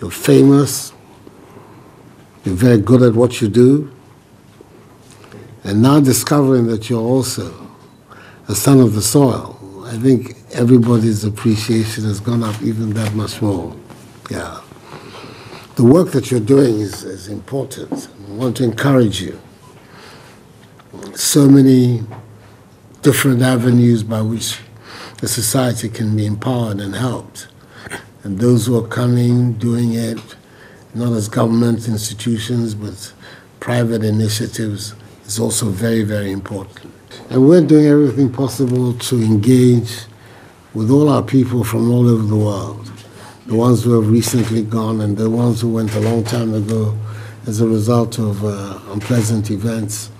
you're famous, you're very good at what you do, and now discovering that you're also a son of the soil, I think everybody's appreciation has gone up even that much more. Yeah. The work that you're doing is, is important. I want to encourage you. So many different avenues by which the society can be empowered and helped. And those who are coming, doing it, not as government institutions, but private initiatives, is also very, very important. And we're doing everything possible to engage with all our people from all over the world. The ones who have recently gone and the ones who went a long time ago as a result of uh, unpleasant events.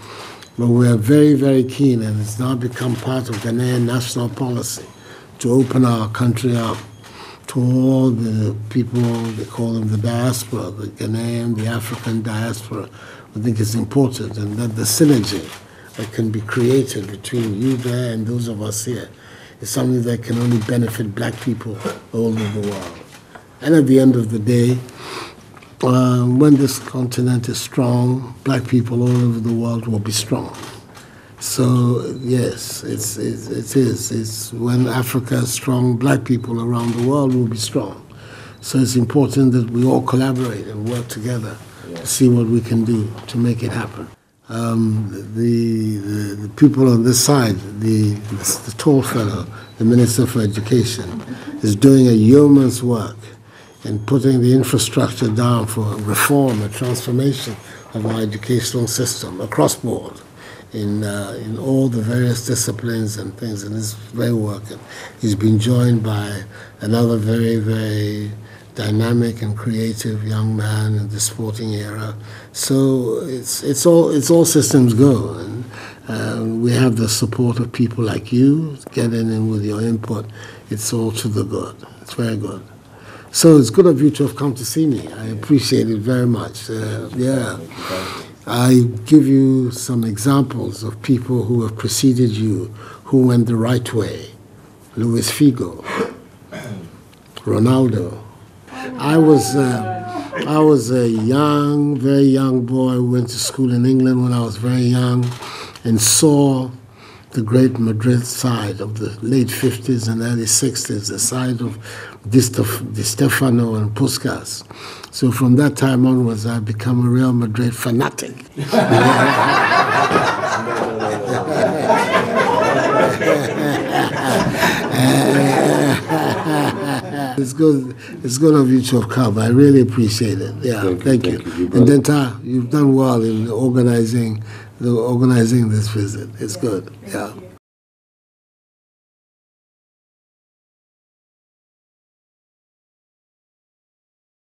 But we are very, very keen, and it's now become part of Ghanaian national policy to open our country up to all the people, they call them the diaspora, the Ghanaian, the African diaspora. I think it's important, and that the synergy that can be created between you there and those of us here is something that can only benefit black people all over the world. And at the end of the day, uh, when this continent is strong, black people all over the world will be strong. So yes, it's, it's, it is. It's when Africa is strong, black people around the world will be strong. So it's important that we all collaborate and work together yeah. to see what we can do to make it happen. Um, the, the, the, people on this side, the, the, the tall fellow, the Minister for Education, is doing a yeoman's work in putting the infrastructure down for reform and transformation of our educational system across board in, uh, in all the various disciplines and things, and it's very working. He's been joined by another very, very dynamic and creative young man in the sporting era. So it's, it's, all, it's all systems go. And uh, we have the support of people like you getting in with your input. It's all to the good. It's very good. So it's good of you to have come to see me. I appreciate it very much. Uh, yeah. I give you some examples of people who have preceded you who went the right way. Luis Figo, Ronaldo. I was, uh, I was a young, very young boy, went to school in England when I was very young and saw the great Madrid side of the late 50s and early 60s, the side of Di Stefano and Puskas. So from that time onwards, I've become a Real Madrid fanatic. it's good. It's good of you to have come. I really appreciate it. Yeah, thank, you. Thank you. you and Denta, uh, you've done well in organizing organizing this visit. It's good. Yeah.